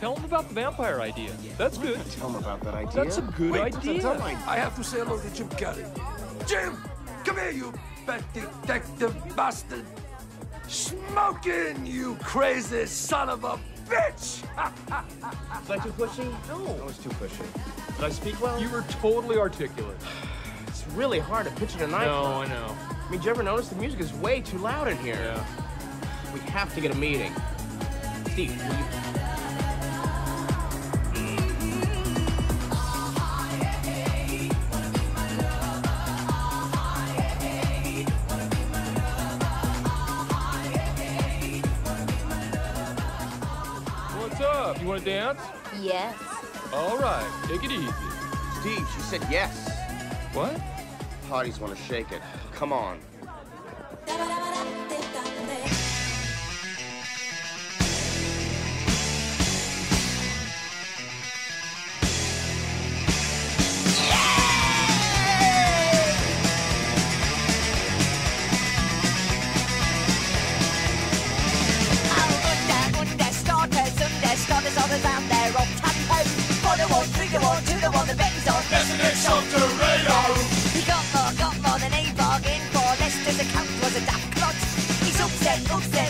Tell him about the vampire idea. That's good. Tell him about that idea. That's a good Wait, idea. That's a dumb. I have to say hello to Jim Kelly. Jim, come here, you fat detective bastard. Smoking, you crazy son of a bitch! Was I too pushy? No. I was too pushy. Did I speak well? You were totally articulate. It's really hard to pitch it a night. No, I know. I mean, did you ever notice the music is way too loud in here? Yeah. We have to get a meeting. Steve, will you... up? You want to dance? Yes. All right, take it easy. Steve, she said yes. What? Hotties want to shake it. Come on. He's upset,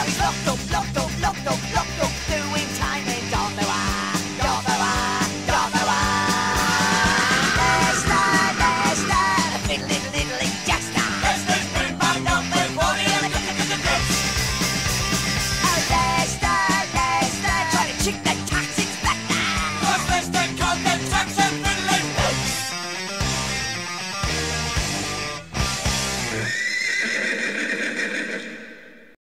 Locked up, locked up, locked up,